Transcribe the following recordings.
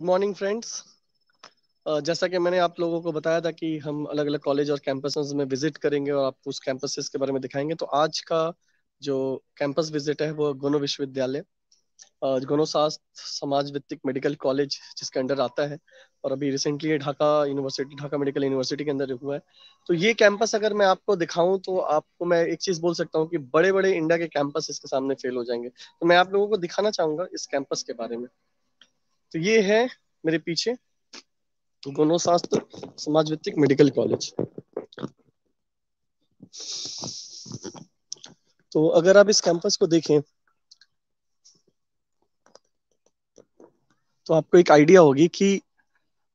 Morning friends जैसा कि मैंने आप लोगों को बताया था कि हम अलग अलग कॉलेज और कैंपस में विज़िट करेंगे और आपको उस कैंपसेस के बारे में दिखाएँगे तो आज का जो कैंपस विज़िट है, वो गोनो विश्वविद्यालय गोनो शास्त्र समाज वित्तिक मेडिकल कॉलेज जिसके अंडर आता है, और अभी recently Dhaka university Dhaka medical university के अंदर हुआ है। तो ये कैंपस अगर मैं आपको दिखाऊँ तो आपको मैं एक चीज़ बोल सकता हूँ कि बड़े बड़े इंडिया के कैंपस इसके सामने फेल हो जाएँगे। तो मैं आप लोगों को दिखाना चाहूँगा इस कैंपस के बारे में। तो ये है मेरे पीछे गुणोशास्त्र समाज वित्तिक मेडिकल कॉलेज तो अगर आप इस कैंपस को देखें तो आपको एक आइडिया होगी कि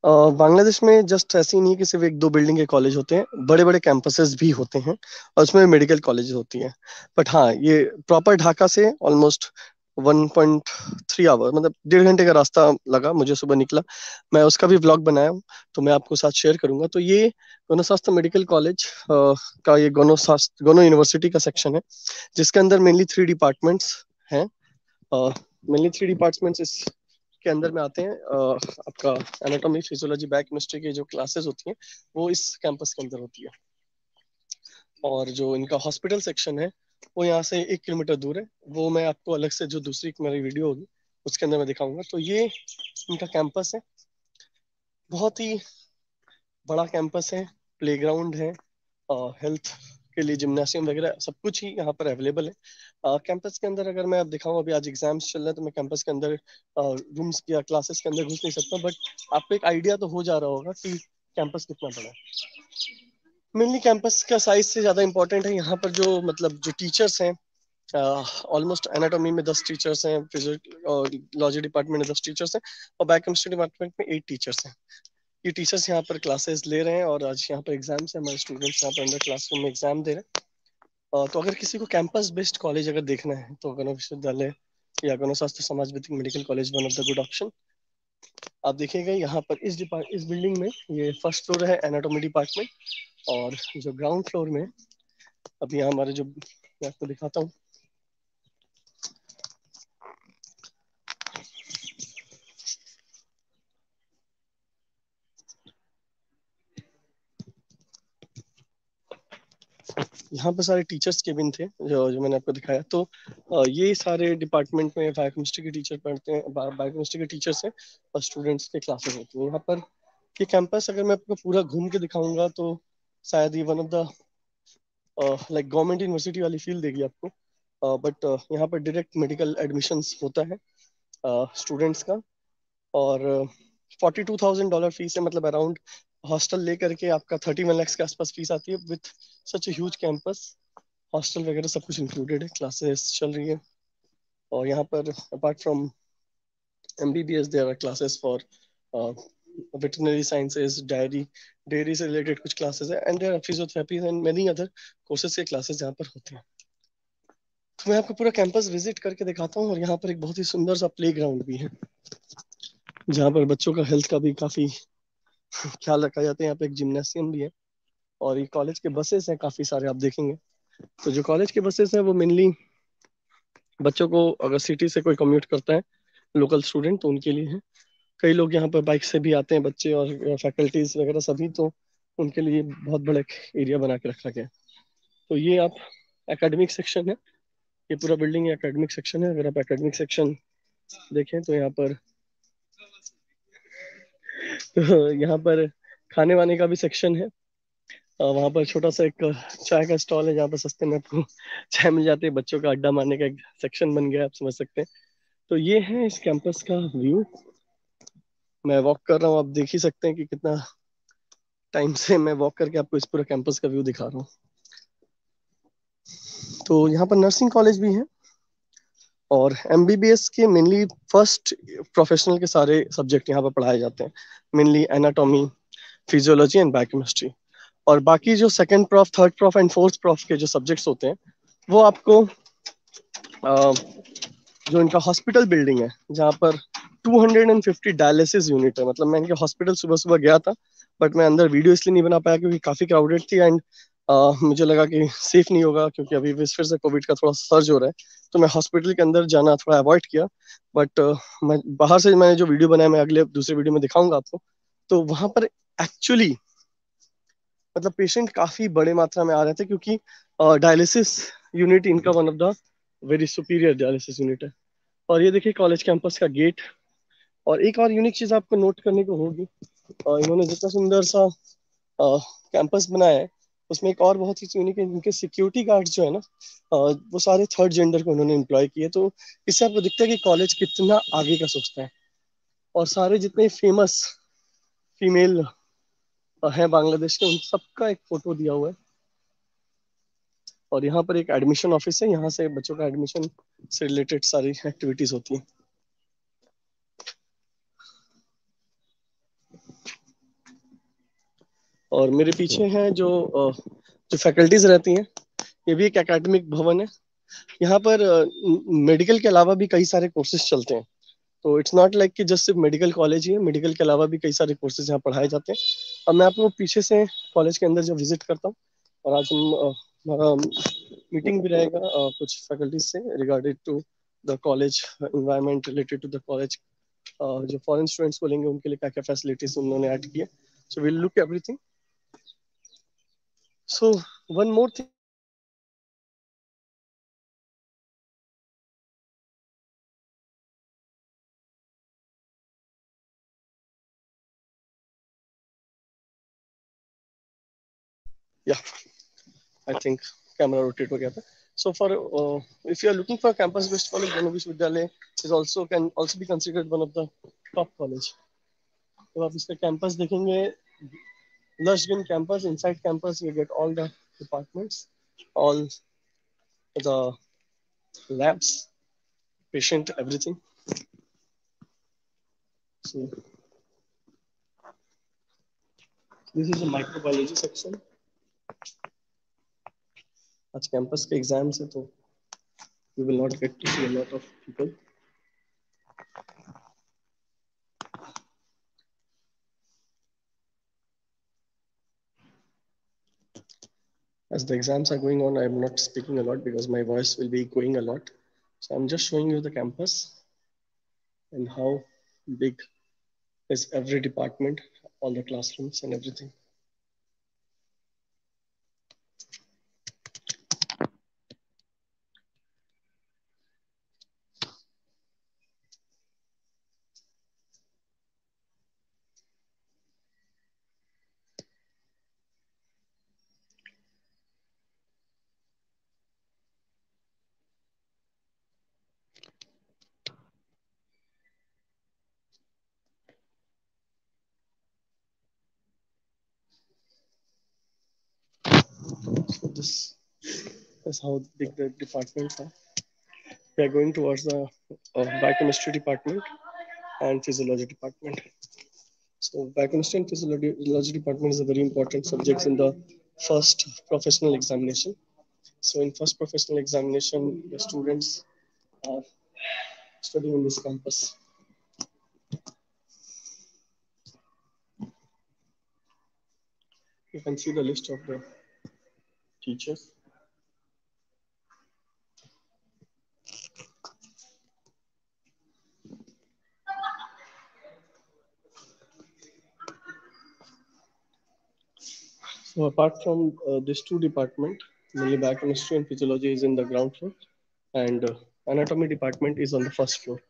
बांग्लादेश में जस्ट ऐसे ही नहीं कि सिर्फ़ एक दो बिल्डिंग के कॉलेज होते हैं बड़े बड़े कैंपसेस भी होते हैं और उसमें मेडिकल कॉलेज होती हैं। बट हाँ ये प्रॉपर ढाका से ऑलमोस्ट 1.3 आवर मतलब डेढ़ घंटे का रास्ता लगा, मुझे सुबह निकला। मैं उसका भी ब्लॉग बनाया हूँ तो मैं आपको साथ शेयर करूँगा। तो ये गणोशास्त्र मेडिकल कॉलेज का ये गणोशास्त्र, गणो यूनिवर्सिटी का सेक्शन है, जिसके अंदर मेनली थ्री डिपार्टमेंट्स हैं। मेनली थ्री डिपार्टमेंट्स इस के अंदर में आते हैं। आपका एनाटॉमी फिजियोलॉजी बायोकेमिस्ट्री की जो क्लासेस होती हैं, वो इस कैंपस के अंदर होती है। और जो इनका हॉस्पिटल सेक्शन है वो यहाँ से एक किलोमीटर दूर है। वो मैं आपको अलग से जो दूसरी मेरी वीडियो होगी, उसके अंदर मैं दिखाऊँगा। तो ये इनका कैंपस है। बहुत ही बड़ा कैंपस है प्लेग्राउंड है हेल्थ के लिए जिम्नासियम वगैरह सब कुछ ही यहाँ पर अवेलेबल है। कैंपस के अंदर अगर मैं आप दिखाऊँ, अभी आज एग्ज़ाम्स चल रहे हैं तो मैं कैंपस के अंदर रूम्स या क्लासेस के अंदर घुस नहीं सकता बट आपको एक आइडिया तो हो जा रहा होगा कि कैंपस कितना बड़ा है। मेनली कैंपस का साइज़ से ज़्यादा इंपॉर्टेंट है। यहाँ पर जो मतलब जो टीचर्स हैं ऑलमोस्ट uh, एनाटॉमी में दस टीचर्स हैं फिजियोलॉजी डिपार्टमेंट में दस टीचर्स हैं और बायोकेमिस्ट्री डिपार्टमेंट में एट टीचर्स हैं। ये टीचर्स यहाँ पर क्लासेस ले रहे हैं और आज यहाँ पर एग्ज़ाम्स हैं। हमारे स्टूडेंट्स यहाँ पर अंदर क्लासरूम में एग्ज़ाम दे रहे हैं। Uh, तो अगर किसी को कैंपस बेस्ड कॉलेज अगर देखना है तो गणो विश्वविद्यालय या Gono Shastho Samaj Bhittik medical college one of the good option आप देखिएगा यहाँ पर इस डिपार्ट इस बिल्डिंग में ये फ़र्स्ट फ्लोर है एनाटोमी डिपार्टमेंट और जो ग्राउंड फ्लोर में अभी यहाँ हमारे जो, मैं आपको दिखाता हूँ। यहाँ पर सारे टीचर्स केबिन थे, जो जो मैंने आपको दिखाया। तो ये सारे डिपार्टमेंट में बायोकेमिस्ट्री के टीचर पढ़ते हैं बायोकेमिस्ट्री के टीचर्स हैं और स्टूडेंट्स के क्लासेस होती हैं। यहाँ पर ये कैंपस अगर मैं आपको पूरा घूम के दिखाऊँगा तो शायद ये one of the like government university वाली फील देगी आपको। बट uh, यहाँ पर डायरेक्ट मेडिकल एडमिशन होता है स्टूडेंट्स uh, का। और forty two thousand dollar fees है मतलब अराउंड हॉस्टल लेकर के आपका थर्टी वन लैक्स के आसपास फ़ीस आती है with such huge campus hostel वगैरह सब कुछ इंक्लूडेड है क्लासेस चल रही है। और यहाँ पर apart from M B B S there are classes for veterinary sciences diary dairy से रिलेटेड कुछ क्लासेस है and there physiotherapy and many other courses के क्लासेस यहाँ पर होते हैं। तो मैं आपको पूरा कैंपस विज़िट करके दिखाता हूँ और यहाँ पर एक बहुत ही सुंदर सा प्ले भी है, जहाँ पर बच्चों का हेल्थ का भी काफ़ी ख्याल रखा जाता है। यहाँ पे एक जिम्नासियम भी है और ये कॉलेज के बसेस हैं, काफ़ी सारे आप देखेंगे। तो जो कॉलेज के बसेस हैं, वो मेनली बच्चों को अगर सिटी से कोई कम्यूट करता है लोकल स्टूडेंट तो उनके लिए है। कई लोग यहाँ पर बाइक से भी आते हैं बच्चे और फैकल्टीज वगैरह सभी तो उनके लिए बहुत बड़ा एरिया बना के रखा गया तो ये आप एकेडमिक सेक्शन है। ये पूरा बिल्डिंग एकेडमिक सेक्शन है। अगर आप एकेडमिक सेक्शन देखें तो यहाँ पर तो यहाँ पर खाने वाने का भी सेक्शन है। वहाँ पर छोटा सा एक चाय का स्टॉल है, जहाँ पर सस्ते में आपको चाय मिल जाती है। बच्चों का अड्डा मारने का एक सेक्शन बन गया आप समझ सकते हैं। तो ये है इस कैंपस का व्यू मैं वॉक कर रहा हूँ आप देख ही सकते हैं कि कितना टाइम से मैं वॉक करके आपको इस पूरे कैंपस का व्यू दिखा रहा हूँ। तो यहाँ पर नर्सिंग कॉलेज भी है और एमबीबीएस के मेनली फ़र्स्ट प्रोफेशनल के सारे सब्जेक्ट यहाँ पर पढ़ाए जाते हैं mainly anatomy physiology and biochemistry और बाकी जो second prof third prof and fourth prof के जो सब्जेक्ट्स होते हैं वो आपको आ, जो इनका हॉस्पिटल बिल्डिंग है जहाँ पर 250 डायलिसिस यूनिट है। मतलब मैं इनके हॉस्पिटल सुबह सुबह गया था बट मैं अंदर वीडियो इसलिए नहीं बना पाया क्योंकि काफ़ी क्राउडेड थी एंड मुझे लगा कि सेफ़ नहीं होगा क्योंकि अभी फिर से कोविड का थोड़ा सर्ज हो रहा है। तो मैं हॉस्पिटल के अंदर जाना थोड़ा अवॉइड किया बट मैं बाहर से मैंने जो वीडियो बनाया, मैं अगले दूसरे वीडियो में दिखाऊँगा आपको। तो वहाँ पर एक्चुअली मतलब पेशेंट काफ़ी बड़े मात्रा में आ रहे थे क्योंकि डायलिसिस यूनिट इनका one of the very superior dialysis unit है। और ये देखिए कॉलेज कैंपस का गेट और एक और यूनिक चीज़ आपको नोट करने को होगी। इन्होंने जितना सुंदर सा कैंपस बनाया है, उसमें एक और बहुत ही यूनिक है इनके सिक्योरिटी गार्ड जो है ना वो सारे थर्ड जेंडर को उन्होंने एम्प्लॉय किए तो इससे आपको दिखता है कि कॉलेज कितना आगे का सोचता है। और सारे जितने फ़ेमस फीमेल हैं बांग्लादेश के, उन सबका एक फ़ोटो दिया हुआ है। और यहाँ पर एक एडमिशन ऑफ़िस है, यहाँ से बच्चों का एडमिशन से रिलेटेड सारी एक्टिविटीज़ होती हैं। और मेरे पीछे हैं जो जो फैकल्टीज रहती हैं ये भी एक एकेडमिक भवन है। यहाँ पर मेडिकल के अलावा भी कई सारे कोर्सेज चलते हैं। तो इट्स नॉट लाइक कि जस्ट सिर्फ़ मेडिकल कॉलेज ही है मेडिकल के अलावा भी कई सारे कोर्सेज यहाँ पढ़ाए जाते हैं। अब मैं आपको पीछे से कॉलेज के अंदर जब विज़िट करता हूँ और आज हम हमारा मीटिंग भी रहेगा कुछ फैकल्टीज से regarded to the college environment related to the college जो फॉरेन स्टूडेंट्स को लेंगे उनके लिए क्या क्या फैसिलिटीज़ उन्होंने ऐड किए। So will look everything so one more thing yeah i think camera rotate ho gaya tha so for uh, if you are looking for campus based college then vishwavidyalay is also can also be considered one of the top college तो आप इसका campus देखेंगे lush green campus inside campus you get all the departments all the labs patient everything so this is a microbiology section आज campus के exams है तो you will not get to see a lot of people as the exams are going on i'm not speaking a lot because my voice will be going a lot. So i'm just showing you the campus and how big is every department all the classrooms and everything This is how big the departments are. We are going towards the uh, biochemistry department and physiology department. So biochemistry and physiology department is a very important subject in the first professional examination. So in first professional examination, the students are studying in this campus. You can see the list of the teachers. So apart from uh, these two department, mainly biochemistry and physiology is in the ground floor and uh, anatomy department is on the first floor.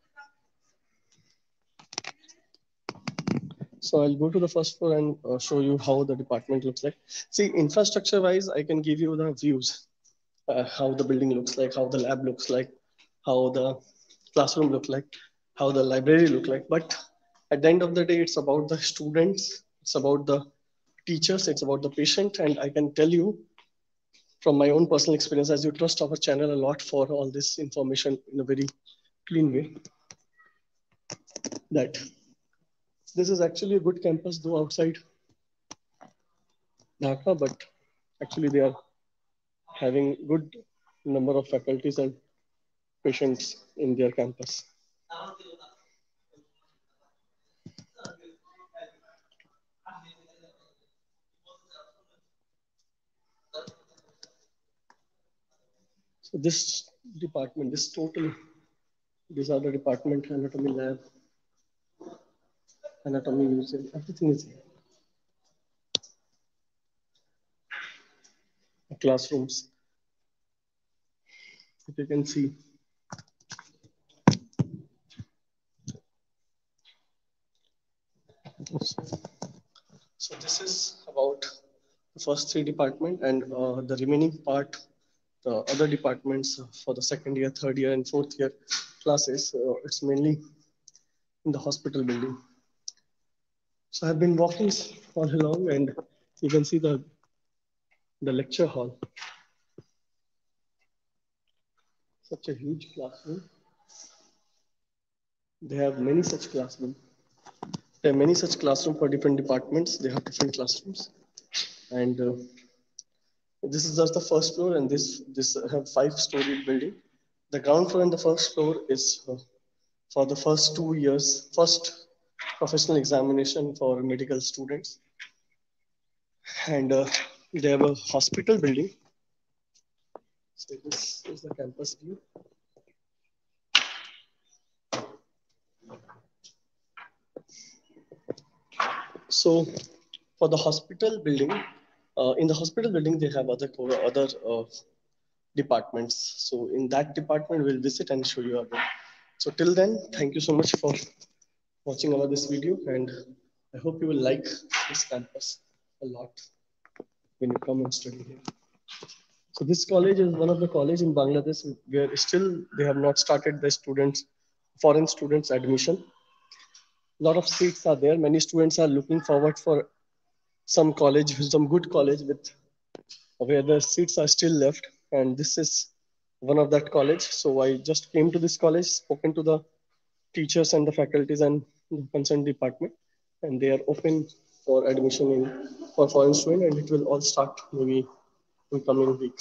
So I'll go to the first floor and uh, show you how the department looks like. See, infrastructure wise, I can give you the views, uh, how the building looks like, how the lab looks like, how the classroom look like, how the library look like. But at the end of the day, it's about the students, it's about the teachers, it's about the patient. And I can tell you from my own personal experience, as you trust our channel a lot for all this information in a very clean way, that this is actually a good campus, though outside Dhaka, but actually they are having good number of faculties and patients in their campus. So this department, this total, these are the department, anatomy lab, anatomy museum, everything is here. Classrooms. If you can see. So this is about the first three department and uh, the remaining part, the other departments for the second year, third year and fourth year classes, uh, it's mainly in the hospital building. So I've been walking all along and you can see the, the lecture hall. Such a huge classroom. They have many such classrooms. There are many such classrooms for different departments. They have different classrooms. And uh, this is just the first floor and this, this have five storied building. The ground floor and the first floor is uh, for the first two years, first professional examination for medical students. And uh, they have a hospital building. So this is the campus view. So for the hospital building, uh, in the hospital building, they have other other uh, departments. So in that department, we'll visit and show you again. So till then, thank you so much for watching our this video, and I hope you will like this campus a lot when you come and study here. So this college is one of the college in Bangladesh where still they have not started the students, foreign students admission. A lot of seats are there. Many students are looking forward for some college, some good college with where the seats are still left. And this is one of that college. So I just came to this college, spoken to the teachers and the faculties and the concerned department, and they are open for admission in for foreign student, and it will all start maybe in coming week.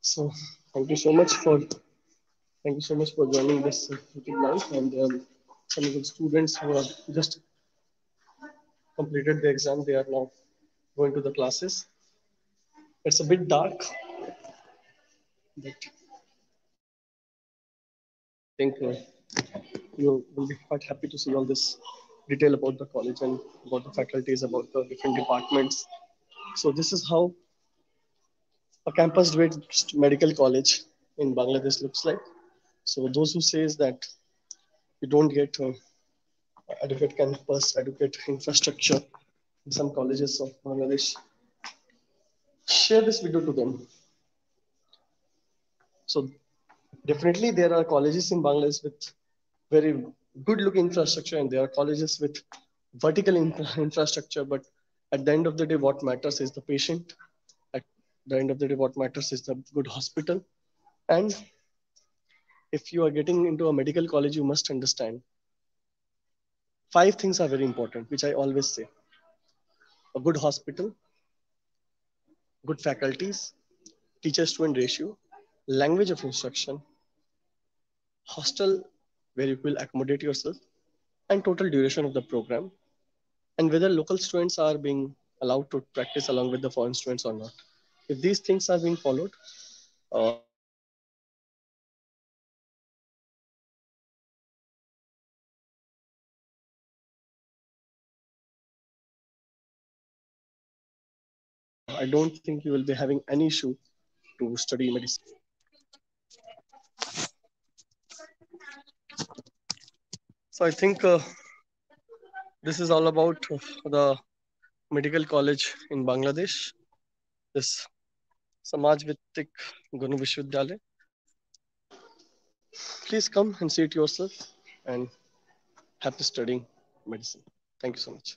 So thank you so much for thank you so much for joining this meeting live, and um, some of the students who have just completed the exam, they are now going to the classes. It's a bit dark, but I think uh, you will be quite happy to see all this detail about the college and about the faculties, about the different departments. So this is how a campus-based medical college in Bangladesh looks like. So those who says that you don't get uh, adequate campus, adequate infrastructure in some colleges of Bangladesh, share this video to them. So definitely there are colleges in Bangladesh with very good looking infrastructure and there are colleges with vertical infrastructure, but at the end of the day, what matters is the patient. At the end of the day, what matters is the good hospital. And if you are getting into a medical college, you must understand five things are very important, which I always say. A good hospital, good faculties, teacher-student ratio, language of instruction, hostel where you will accommodate yourself, and total duration of the program, and whether local students are being allowed to practice along with the foreign students or not. If these things are being followed, uh, I don't think you will be having any issue to study medicine. So I think uh, this is all about the medical college in Bangladesh, this Samaj Vittik Gunu. Please come and see it yourself and happy studying medicine. Thank you so much.